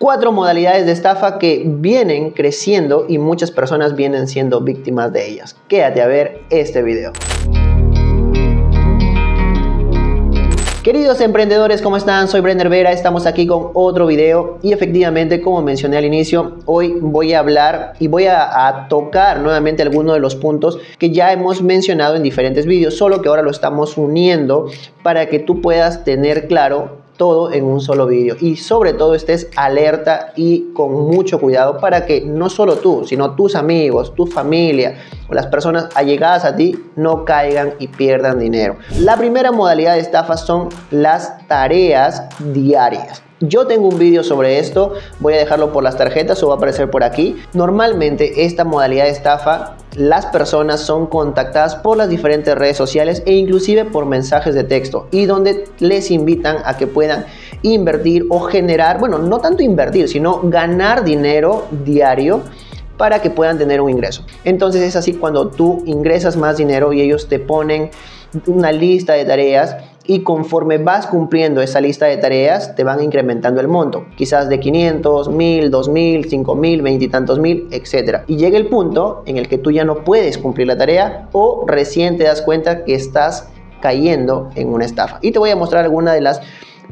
Cuatro modalidades de estafa que vienen creciendo y muchas personas vienen siendo víctimas de ellas. Quédate a ver este video. Queridos emprendedores, ¿cómo están? Soy Brenner Vera, estamos aquí con otro video y efectivamente, como mencioné al inicio, hoy voy a hablar y voy a, a, tocar nuevamente algunos de los puntos que ya hemos mencionado en diferentes vídeos, solo que ahora lo estamos uniendo para que tú puedas tener claro todo en un solo vídeo y sobre todo estés alerta y con mucho cuidado para que no solo tú, sino tus amigos, tu familia o las personas allegadas a ti no caigan y pierdan dinero. La primera modalidad de estafa son las tareas diarias. Yo tengo un vídeo sobre esto, voy a dejarlo por las tarjetas o va a aparecer por aquí. Normalmente esta modalidad de estafa las personas son contactadas por las diferentes redes sociales e inclusive por mensajes de texto y donde les invitan a que puedan invertir o generar, bueno, no tanto invertir, sino ganar dinero diario para que puedan tener un ingreso. Entonces es así cuando tú ingresas más dinero y ellos te ponen una lista de tareas y conforme vas cumpliendo esa lista de tareas te van incrementando el monto, quizás de 500, 1000, 2000, 5000, 20 y tantos mil, etc. Y llega el punto en el que tú ya no puedes cumplir la tarea o recién te das cuenta que estás cayendo en una estafa. Y te voy a mostrar algunas de las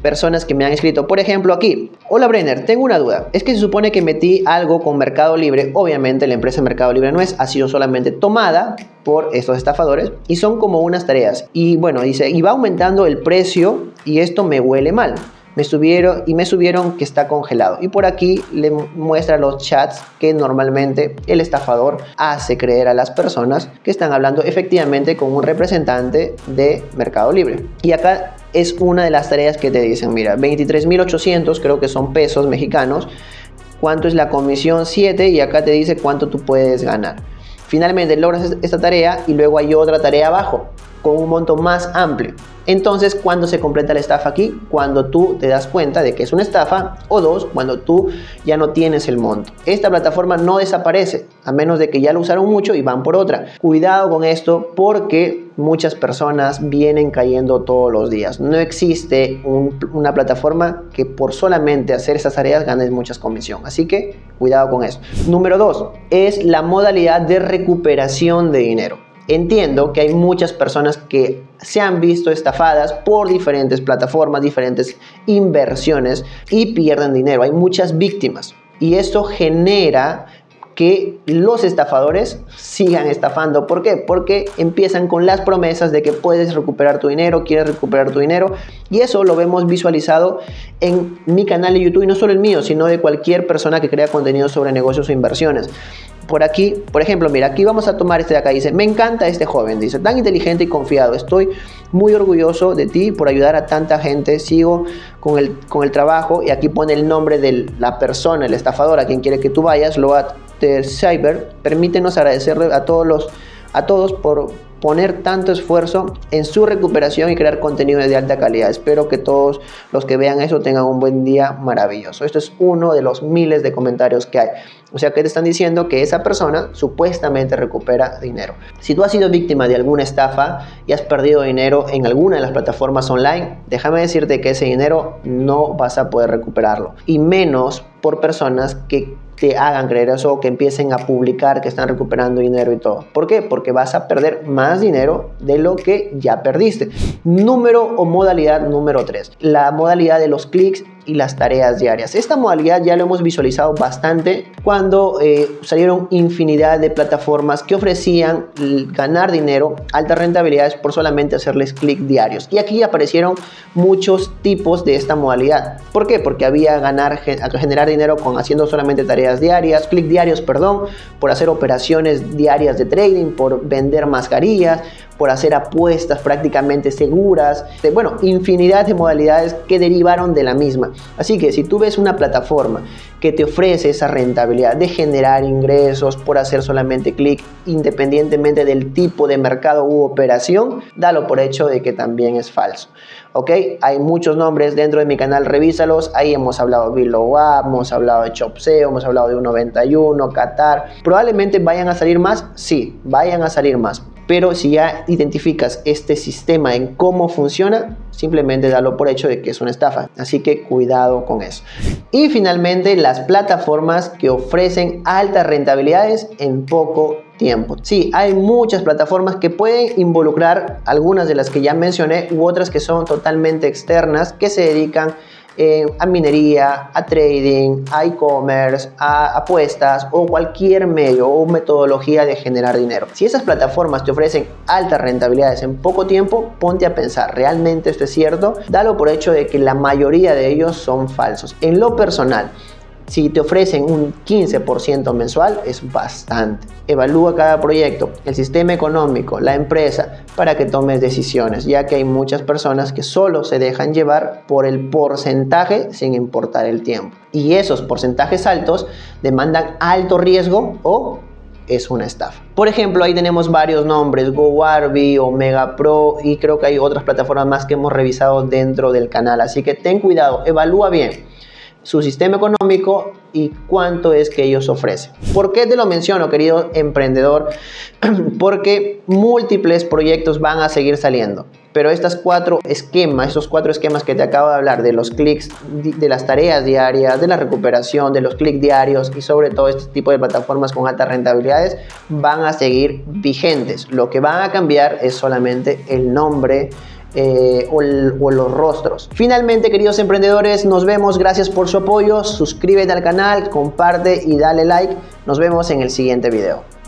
personas que me han escrito. Por ejemplo, aquí, hola Brenner, tengo una duda. Es que se supone que metí algo con Mercado Libre. Obviamente la empresa Mercado Libre no es, ha sido solamente tomada por estos estafadores y son como unas tareas. Y bueno, dice, y va aumentando el precio y esto me huele mal. Me subieron y me subieron que está congelado. Y por aquí le muestra los chats que normalmente el estafador hace creer a las personas que están hablando efectivamente con un representante de Mercado Libre. Y acá es una de las tareas que te dicen, mira, 23.800 creo que son pesos mexicanos, cuánto es la comisión 7 y acá te dice cuánto tú puedes ganar. Finalmente logras esta tarea y luego hay otra tarea abajo con un monto más amplio. Entonces, cuando se completa la estafa aquí? Cuando tú te das cuenta de que es una estafa o dos, cuando tú ya no tienes el monto. Esta plataforma no desaparece, a menos de que ya lo usaron mucho y van por otra. Cuidado con esto porque muchas personas vienen cayendo todos los días. No existe una plataforma que por solamente hacer esas tareas ganes muchas comisión. Así que cuidado con eso. Número dos, es la modalidad de recuperación de dinero. Entiendo que hay muchas personas que se han visto estafadas por diferentes plataformas, diferentes inversiones y pierden dinero. Hay muchas víctimas y esto genera que los estafadores sigan estafando. ¿Por qué? Porque empiezan con las promesas de que puedes recuperar tu dinero, quieres recuperar tu dinero. Y eso lo vemos visualizado en mi canal de YouTube y no solo el mío, sino de cualquier persona que crea contenido sobre negocios o inversiones por aquí, por ejemplo, mira, aquí vamos a tomar este de acá. Dice, me encanta este joven, dice, tan inteligente y confiado. Estoy muy orgulloso de ti por ayudar a tanta gente. Sigo con el, con el trabajo y aquí pone el nombre de la persona, el estafador, a quien quiere que tú vayas, Loat Cyber. Permítenos agradecerle a todos los a todos por poner tanto esfuerzo en su recuperación y crear contenido de alta calidad. Espero que todos los que vean eso tengan un buen día maravilloso. Esto es uno de los miles de comentarios que hay. O sea que te están diciendo que esa persona supuestamente recupera dinero. Si tú has sido víctima de alguna estafa y has perdido dinero en alguna de las plataformas online, déjame decirte que ese dinero no vas a poder recuperarlo. Y menos por personas que te hagan creer eso, que empiecen a publicar que están recuperando dinero y todo. ¿Por qué? Porque vas a perder más dinero de lo que ya perdiste. Número o modalidad número 3. La modalidad de los clics y las tareas diarias. Esta modalidad ya lo hemos visualizado bastante cuando eh, salieron infinidad de plataformas que ofrecían ganar dinero, altas rentabilidades por solamente hacerles clic diarios. Y aquí aparecieron muchos tipos de esta modalidad. ¿Por qué? Porque había ganar, generar dinero con haciendo solamente tareas diarias, clic diarios, perdón, por hacer operaciones diarias de trading, por vender mascarillas, por hacer apuestas prácticamente seguras, de, bueno, infinidad de modalidades que derivaron de la misma. Así que si tú ves una plataforma que te ofrece esa rentabilidad de generar ingresos por hacer solamente clic, independientemente del tipo de mercado u operación, dalo por hecho de que también es falso. ¿Ok? Hay muchos nombres dentro de mi canal, revísalos. Ahí hemos hablado de Up, hemos hablado de Chopseo, hemos hablado de 191, Qatar. ¿Probablemente vayan a salir más? Sí, vayan a salir más Pero si ya identificas este sistema en cómo funciona, simplemente dalo por hecho de que es una estafa. Así que cuidado con eso. Y finalmente, las plataformas que ofrecen altas rentabilidades en poco tiempo. Sí, hay muchas plataformas que pueden involucrar algunas de las que ya mencioné u otras que son totalmente externas que se dedican eh, a minería, a trading, a e-commerce, a apuestas o cualquier medio o metodología de generar dinero. Si esas plataformas te ofrecen altas rentabilidades en poco tiempo, ponte a pensar, ¿realmente esto es cierto? Dalo por hecho de que la mayoría de ellos son falsos. En lo personal, si te ofrecen un 15% mensual, es bastante. Evalúa cada proyecto, el sistema económico, la empresa, para que tomes decisiones, ya que hay muchas personas que solo se dejan llevar por el porcentaje sin importar el tiempo. Y esos porcentajes altos demandan alto riesgo o es una estafa. Por ejemplo, ahí tenemos varios nombres, GoArby, Omega Pro y creo que hay otras plataformas más que hemos revisado dentro del canal. Así que ten cuidado, evalúa bien su sistema económico y cuánto es que ellos ofrecen. ¿Por qué te lo menciono, querido emprendedor? Porque múltiples proyectos van a seguir saliendo. Pero estas cuatro esquemas, estos cuatro esquemas que te acabo de hablar, de los clics, de las tareas diarias, de la recuperación, de los clics diarios y sobre todo este tipo de plataformas con altas rentabilidades, van a seguir vigentes. Lo que van a cambiar es solamente el nombre, eh, o, o, los rostros. Finalmente, queridos emprendedores, nos vemos. Gracias por su apoyo. Suscríbete al canal, comparte y dale like. Nos vemos en el siguiente video.